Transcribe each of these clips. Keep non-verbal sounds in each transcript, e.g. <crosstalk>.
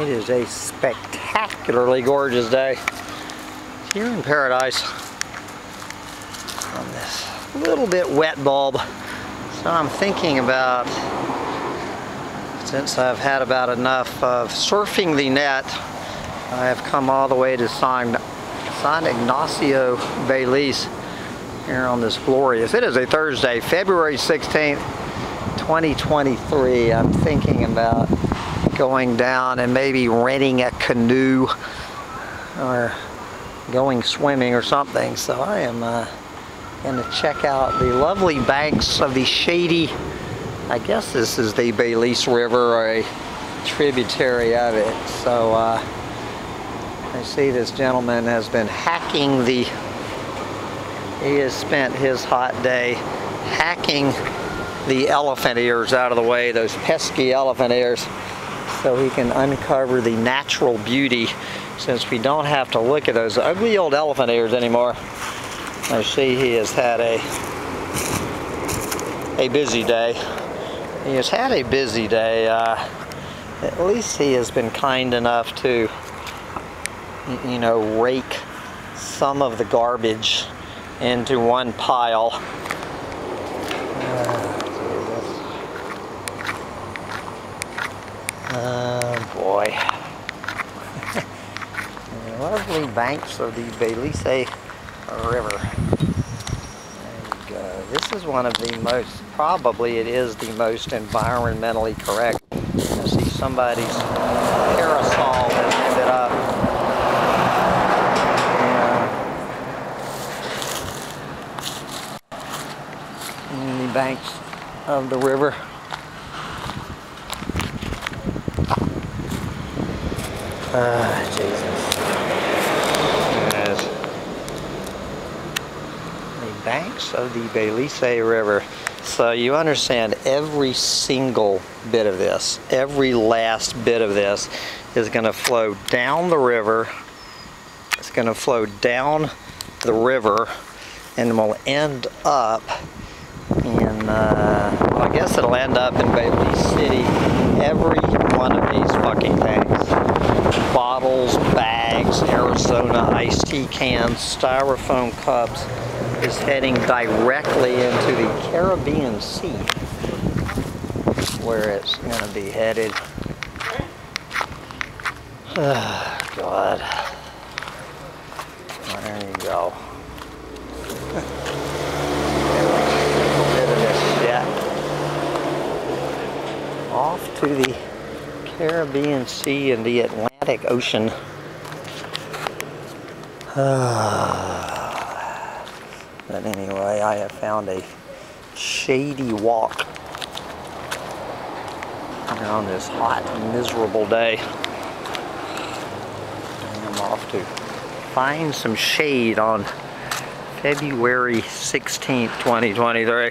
It is a spectacularly gorgeous day here in paradise on this little bit wet bulb. So I'm thinking about, since I've had about enough of surfing the net, I have come all the way to San, San Ignacio Belize here on this glorious, it is a Thursday, February 16th, 2023. I'm thinking about going down and maybe renting a canoe or going swimming or something. So I am uh, going to check out the lovely banks of the shady, I guess this is the Belize River or a tributary of it. So uh, I see this gentleman has been hacking the, he has spent his hot day hacking the elephant ears out of the way, those pesky elephant ears so he can uncover the natural beauty since we don't have to look at those ugly old elephant ears anymore. I see he has had a a busy day. He has had a busy day. Uh, at least he has been kind enough to, you know, rake some of the garbage into one pile. Uh, boy. <laughs> lovely banks of the Belize River. There you go. This is one of the most, probably it is the most environmentally correct. I see somebody's parasol has ended up. in the banks of the river. Ah, Jesus. The banks of the Belize River. So you understand every single bit of this, every last bit of this is going to flow down the river. It's going to flow down the river and will end up in, uh, well, I guess it'll end up in Belize City. Every one of these fucking things Arizona iced tea cans, styrofoam cups is heading directly into the Caribbean Sea where it's going to be headed. Oh, <sighs> God. There you go. <laughs> Off to the Caribbean Sea and the Atlantic Ocean. <sighs> but anyway, I have found a shady walk on this hot, miserable day. I'm off to find some shade on February 16th, 2023.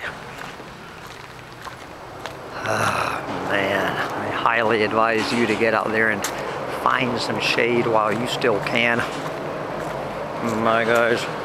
Oh, <sighs> man I highly advise you to get out there and find some shade while you still can. My gosh.